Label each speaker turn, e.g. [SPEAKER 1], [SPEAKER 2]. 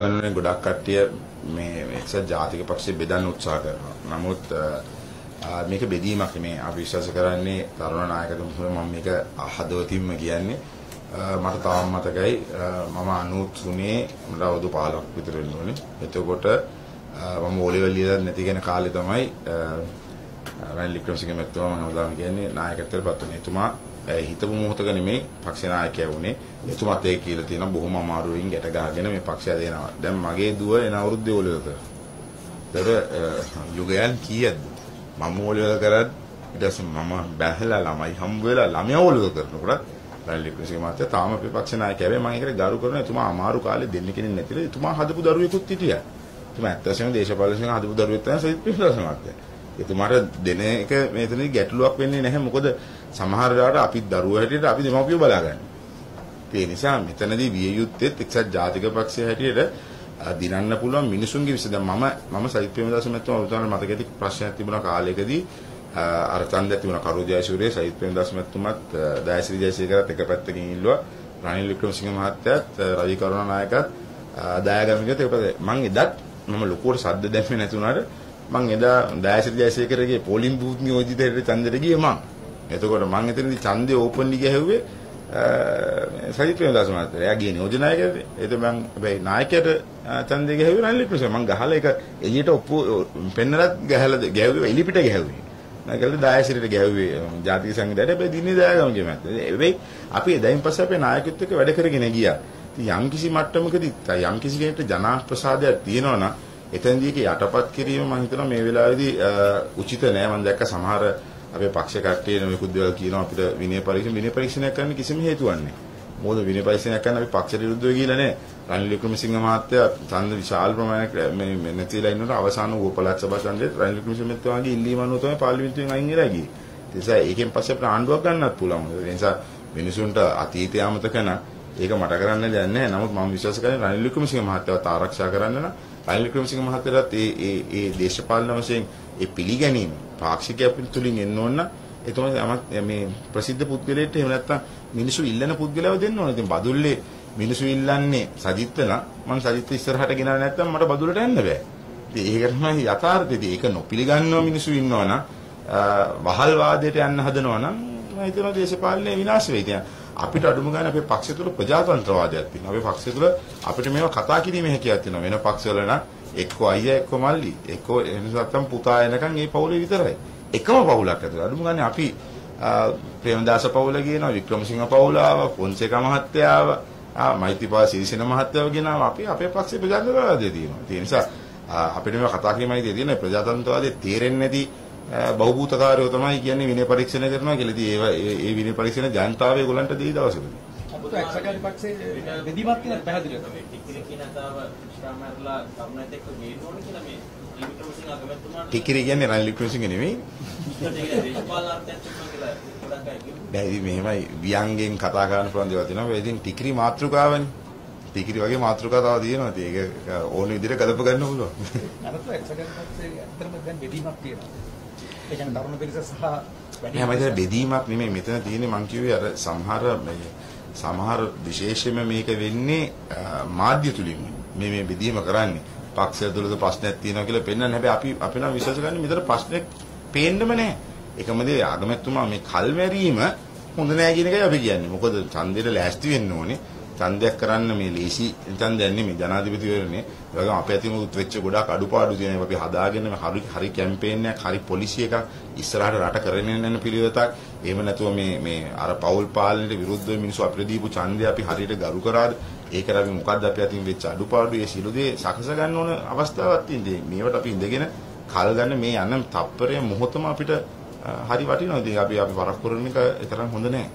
[SPEAKER 1] ගණනේ ගොඩක් කට්ටිය මේ එක්සත් ජාතික පක්ෂය බෙදන්න උත්සාහ කරනවා. නමුත් මේක බෙදීමක් නෙමේ. අපි විශ්වාස කරන්නේ තරුණ නායකතුමා මම මේක හදවතින්ම කියන්නේ. මට තාම මතකයි මම 93 මට අවුරුදු 15ක් විතර වෙන්න ඕනේ. එතකොට මම ඕලෙවල් ලියලා නැති කෙන කාලේ තමයි රනිල් වික්‍රමසිංහ මැතිතුමා මම උදාහරණ කියන්නේ නායකත්වයට පත් වුණේ. එතුමා හිතපු මොහොතක නෙමෙයි පක්ෂ 나යකයා වුණේ. එතුමත් ඒක කියලා තියෙනවා බොහොම අමාරුවෙන් ගැට ගහගෙන මේ පක්ෂය දෙනවා. දැන් මගේ දුව එන අවුරුද්දේ ඕලෙවල් කරා. ඒතර යුගයන් කීයද? මම ඕලෙවල් කරත් ඊට පස්සේ මම බැහැලා ළමයි හම්බ වෙලා ළමයා ඕලෙවල් කරනකොට රනිල් වික්‍රමසිංහ මහත්තයා තාම අපේ පක්ෂ නායකයා වෙයි මම ඒකට ගරු කරනවා. එතුමා අමාරු කාලේ දෙන්න කෙනෙක් නැතිලා එතුමා හදපු දරුවෙකුත් හිටියා. එතුමා ඇත්ත වශයෙන්ම දේශපාලනයෙන් හදපු දරුවෙක් තමයි සජිත් ප්‍රේමදාස මහත්තයා. එතුමාට දෙන එක මෙතනදී ගැටලුවක් වෙන්නේ නැහැ. මොකද සමහර වෙලාවට අපි දරුවෝ හැටියට අපි දෙමව්පියෝ බලාගන්න. ඒ නිසා මෙතනදී විය යුත්තේ එක්සත් ජාතික පක්ෂය හැටියට දිනන්න පුළුවන් මිනිසුන්ගේ විස. දැන් මම මම සජිත් ප්‍රේමදාස මහත්මයා උදාහරණ මතක ඇති ප්‍රශ්නයක් තිබුණා කාලයකදී අර ඡන්දයක් තිබුණා කරු ජයසූරිය සජිත් ප්‍රේමදාස මහත්මයාත් දයශ්‍රී ජයසේකරත් එක පැත්තකින් ඉල්ලුවා. රනිල් වික්‍රමසිංහ මහත්තයාත් රවි කරුණානායකත් දයාගමිකත් එක පැත්තකින් මම එදත් මම ලොකුවට සද්ද දැම්මේ නැති වුණාට මං එදා දයාසිරි ජයසේකරගේ පෝලිං බූත් නියෝජිතයට ඡන්දෙට ගියේ මං. එතකොට මං එතනදී ඡන්දේ ඕපන්ලි ගහුවේ සජිත් ප්‍රේමදාස මහත්තයා. එයා ගියේ නියෝජනායකයට. ඒක මං හැබැයි නායකයට ඡන්දේ ගහුවේ රනිල් වික්‍රමසිංහ. මං ගහලා ඒක එළියට ඔප්පු පෙන්නලත් ගහලා ගැහුවේ එලිපිට ගැහුවේ. නැගල දයාසිරිට ගැහුවේ ජාතික සංගීතයට හැබැයි දිනේ දයාගමගේ මහත්තයා. හැබැයි අපි එදායින් පස්සේ අපේ නායකත්වයට එක්ක වැඩ කරගෙන ගියා. ඉතින් යම්කිසි මට්ටමකදී යම්කිසි කෙනෙක්ට ජනාප්‍රසාදයක් තියෙනවා නම් එතෙන්දී ඒක යටපත් කිරීම මම හිතනවා මේ වෙලාවේදී උචිත නෑ මම දැක්ක සමහර අපේ පක්ෂ කට්ටිය නොයෙකුත් දේවල් කියනවා අපිට විනය පරීක්ෂණ විනය පරීක්ෂණයක් කරන්න කිසිම හේතුවක් නෑ. මොකද විනය පරීක්ෂණයක් කරන්න අපි පක්ෂයට විරුද්ධව ගිහලා නෑ. රනිල් වික්‍රමසිංහ මහත්තයා ඡන්ද විශාල ප්‍රමාණයක් මේ නැතිලා ඉන්නකොට අවසාන උපපළාත් සභා ඡන්දේ රනිල් වික්‍රමසිංහ මහත්තයාගේ ඉල්ලීම අනුව තමයි පාර්ලිමේන්තුවෙන් අයින් වෙලා ගියේ. ඒ නිසා ඒකෙන් පස්සේ අපිට ආණ්ඩුවක් ගන්නත් පුළුවන්. ඒ නිසා මිනිසුන්ට අතීතය අමතක නම් ඒක මට කරන්න දෙයක් නැහැ. නමුත් මම විශ්වාස කරන්නේ රනිල් වික්‍රමසිංහ මහත්තයාවත් ආරක්ෂා කරන්න නම් රනිල් වික්‍රමසිංහ මහත්තයාට ඒ ඒ ඒ දේශපාලන වශයෙන් ඒ පිළිගැනීම පාක්ෂිකයන් තුලින් එන්න ඕන ඒ තමයි මේ ප්‍රසිද්ධ පුද්ගලයෙක්ට එහෙම නැත්නම් මිනිසු ඉල්ලන පුද්ගලයව දෙන්න ඕන. ඉතින් බදුල්ලේ මිනිසු ඉල්ලන්නේ සජිත්ත නම් මම සජිත්ත ඉස්සරහට ගෙනාව නැත්නම් මට බදුලට යන්න බෑ. ඉතින් ඒක තමයි යථාර්ථය. ඒක නොපිළිගන්නව මිනිසු ඉන්නවා නම් වහල් වාදයට යන්න හදනවා නම් මම හිතනවා දේශපාලනය විනාශ වෙයි. ඉතින් අපිට අඩුම ගන්න අපේ පක්ෂය තුළ ප්‍රජාතන්ත්‍රවාදයක් තියෙනවා. අපේ පක්ෂය තුළ අපිට මේවා කතා කිරීමේ හැකියාවක් තියෙනවා. වෙන පක්ෂවල නම් එක්ක අයියා එක්ක මල්ලි එක්ක එනිසාත්තම් පුතා එනකන් ඒ පවුලේ විතරයි. එකම පවුලක් ඇතුළේ. අඩුම ගන්න අපි ප්‍රේමදාස පවුල කියනවා වික්‍රමසිංහ පවුල ආවා පොන්සේකා මහත්තයා ආවා මෛත්‍රීපාල සිරිසේන මහත්තයාව ගෙනාවා අපි අපේ පක්ෂේ ප්‍රජාතන්ත්‍රවාදය තියෙනවා. ඒ නිසා අපිට මේවා කතා කිරීමයි තියෙන්නේ ප්‍රජාතන්ත්‍රවාදයේ තේරෙන්නේ නැති බහූබූතකාරයෝ තමයි කියන්නේ විනය පරීක්ෂණ කරනවා කියලා. ඉතින් ඒ ඒ විනය පරීක්ෂණ ජනතාව ඒගොල්ලන්ට දෙයි දවසකදී.
[SPEAKER 2] අපිට එක්සකාරී පක්ෂයේ බෙදීමක් තියෙන පැහැදිලිව තමයි.
[SPEAKER 3] ටිකිරි කියන තාව ශ්‍රාමයටලා කරුණත් එක්ක ගේන්න ඕන කියලා මේ වික්‍රමසිංහ අගමැතිතුමාට
[SPEAKER 1] ටිකිරි කියන්නේ රනිල් වික්‍රමසිංහ නෙමෙයි. ඉතින් මෙහෙමයි ව්‍යංගෙන් කතා කරන්න පුළුවන් දේවල් තියෙනවා. ඒ ඉතින් ටිකිරි මාත්‍රිකාවනේ. ටිකිරි වගේ මාත්‍රිකා තව තියෙනවා. ඉතින් ඒක ඕන විදිහට ගලප ගන්න පුළුවන්.
[SPEAKER 2] අරත් එක්සකාරී පක්ෂයේ අතරම දැන් බෙදීමක් තියෙනවා. ඒ කියන්නේ තරුණ පිරිස සහ
[SPEAKER 1] නෑ මම බෙදීමක් නෙමෙයි. මෙතන තියෙන්නේ මං කිව්වේ අර සමහර සමහර විශේෂයෙන්ම මේක වෙන්නේ මාධ්‍ය තුලින් මේ මේ බෙදීම කරන්නේ. පක්ෂය තුළද ප්‍රශ්නයක් තියෙනවා කියලා පෙන්වන්න හැබැයි අපි අපි නම් විශ්වාස කරන්නේ මෙතන ප්‍රශ්නයක් පේන්නම නෑ එකම දේ ආගමැතිතුමා මේ කල්මැරීම හොඳ නෑ කියන එකයි අපි කියන්නේ. මොකද ඡන්දෙට ලෑස්ති වෙන්න ඕනේ ඡන්දයක් කරන්න මේ ලේසි ඡන්දයක් නෙමෙයි. ජනාධිපතිවරනේ ඒ වගේම අපේ අතින් උත් වෙච්ච ගොඩක් අඩුපාඩු තියෙනවා අපි හදාගෙන හරි හරි කැම්පේන් එකක් හරි පොලිසි එකක් ඉස්සරහට රට කරගෙන යන පිළිවෙතක්. එහෙම නැතුව මේ මේ අර පෞල් පාලනයට විරුද්ධව මිනිස්සු අපිට දීපු ඡන්දය අපි හරියට ගරු කරාද? ඒකට අපි මොකද්ද අපි අතින් වෙච්ච අඩුපාඩු? ඒ සිළු දේ සකස ගන්න ඕන අවස්ථාවක් තියෙනවා මේවට අපි ඉඳගෙන කල් ගන්න මේ යන තප්පරය මොහොතම අපිට හරි වටිනවා ඉතින් අපි අපි වරක් කරන එක තරම් හොඳ නෑ.